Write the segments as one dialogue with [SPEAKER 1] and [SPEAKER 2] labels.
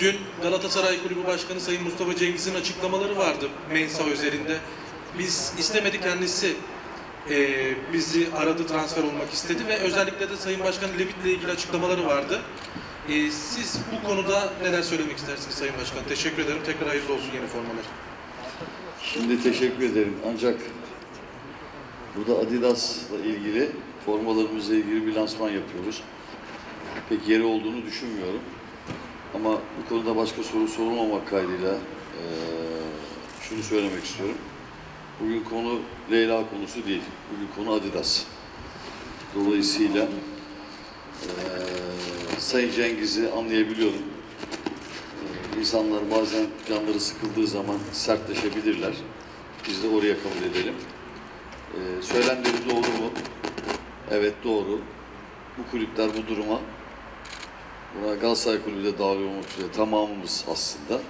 [SPEAKER 1] Dün Galatasaray Kulübü Başkanı Sayın Mustafa Cengiz'in açıklamaları vardı Mensa üzerinde. Biz istemedik kendisi eee, bizi aradı transfer olmak istedi ve özellikle de Sayın Başkan Levit'le ilgili açıklamaları vardı. Eee, siz bu konuda neler söylemek istersiniz Sayın Başkan? Teşekkür ederim. Tekrar hayırlı olsun yeni formalar.
[SPEAKER 2] Şimdi teşekkür ederim. Ancak burada Adidas'la ilgili formalarımızla ilgili bir lansman yapıyoruz. Pek yeri olduğunu düşünmüyorum. Konuda başka soru sorulmamak kaydıyla eee, şunu söylemek istiyorum. Bugün konu Leyla konusu değil. Bugün konu Adidas. Dolayısıyla eee Sayın Cengiz'i anlayabiliyorum. Eee, İnsanlar bazen canları sıkıldığı zaman sertleşebilirler. Biz de oraya kabul edelim. Eee söylemleri doğru mu? Evet doğru. Bu kulüpler bu duruma Buna Galatasaray Kulübü de dahil olmak üzere tamamımız aslında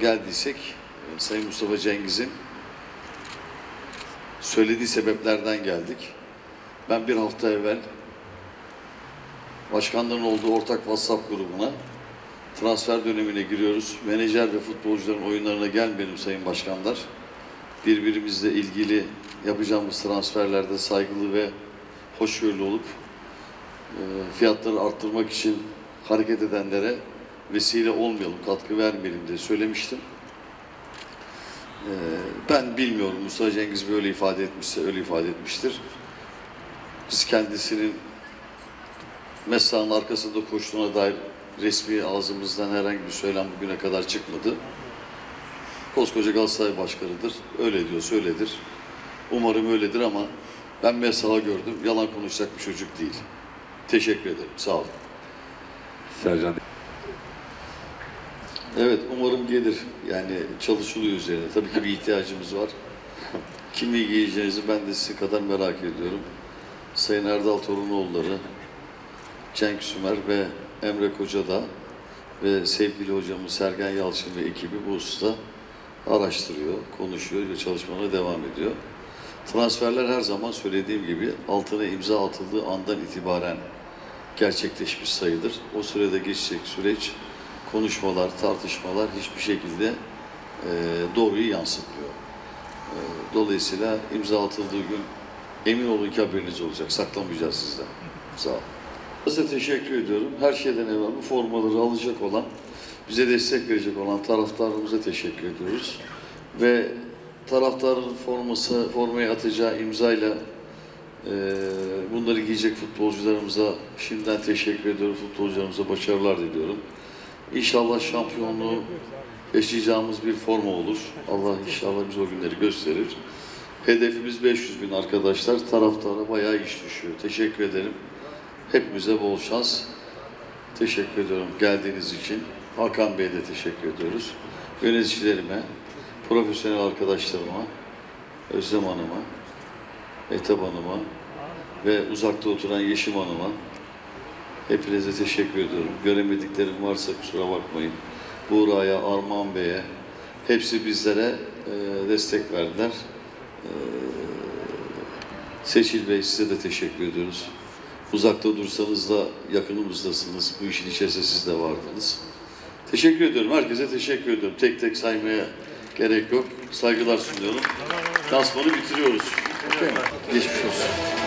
[SPEAKER 2] geldiysek e, Sayın Mustafa Cengiz'in söylediği sebeplerden geldik. Ben bir hafta evvel başkanların olduğu ortak WhatsApp grubuna transfer dönemine giriyoruz. Menajer ve futbolcuların oyunlarına gelmeyelim sayın başkanlar. Birbirimizle ilgili yapacağımız transferlerde saygılı ve hoşgörülü olup fiyatları arttırmak için hareket edenlere vesile olmayalım, katkı vermeyelim diye söylemiştim. E, Ben bilmiyorum Mustafa Cengiz böyle ifade etmişse öyle ifade etmiştir. Biz kendisinin Messa'nın arkasında koştuğuna dair resmi ağzımızdan herhangi bir söylem bugüne kadar çıkmadı. Koskoca Galatasaray başkanıdır. Öyle diyor, söyledir. Umarım öyledir ama ben Messa'yı gördüm. Yalan konuşacak bir çocuk değil. Teşekkür ederim. Sağ olun.
[SPEAKER 3] Sercan
[SPEAKER 2] Evet, umarım gelir. Yani çalışılıyor üzerine. Tabii ki bir ihtiyacımız var. Kimi giyeceğinizi ben de sizin kadar merak ediyorum. Sayın Erdal Torunoğulları, Cenk Sümer ve Emre Kocadağ ve sevgili hocamız Sergen Yalçın ve ekibi bu hususta araştırıyor, konuşuyor ve çalışmalarına devam ediyor. Transferler her zaman söylediğim gibi altına imza atıldığı andan itibaren gerçekleşmiş sayıdır. O sürede geçecek süreç, konuşmalar, tartışmalar hiçbir şekilde e, doğruyu yansıtmıyor. E, dolayısıyla imza atıldığı gün emin olun ki haberiniz olacak. Saklamayacağız sizden. Sağ olun. Size teşekkür ediyorum. Her şeyden evvel bu formaları alacak olan, bize destek verecek olan taraftarımıza teşekkür ediyoruz. Ve taraftarın forması, formaya atacağı imzayla bunları giyecek futbolcularımıza şimdiden teşekkür ediyorum. Futbolcularımıza başarılar diliyorum. İnşallah şampiyonluğu yaşayacağımız bir forma olur. Allah inşallah biz o günleri gösterir. Hedefimiz 500 bin arkadaşlar. Taraftara bayağı iş düşüyor. Teşekkür ederim. Hepimize bol şans. Teşekkür ediyorum geldiğiniz için. Hakan Bey'e de teşekkür ediyoruz. Yöneticilerime, profesyonel arkadaşlarıma, Özlem Hanım'a, Etap Hanım'a ve uzakta oturan Yeşim Hanım'a hepinize teşekkür ediyorum. Göremediklerim varsa kusura bakmayın. Buğra'ya, Armağan Bey'e hepsi bizlere e, destek verdiler. E, Seçil Bey size de teşekkür ediyoruz. Uzakta dursanız da yakınımızdasınız. Bu işin içerisinde siz de vardınız. Teşekkür ediyorum. Herkese teşekkür ediyorum. Tek tek saymaya gerek yok. Saygılar sunuyorum. Lansmanı bitiriyoruz. Geçmiş olsun.